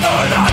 Abdullah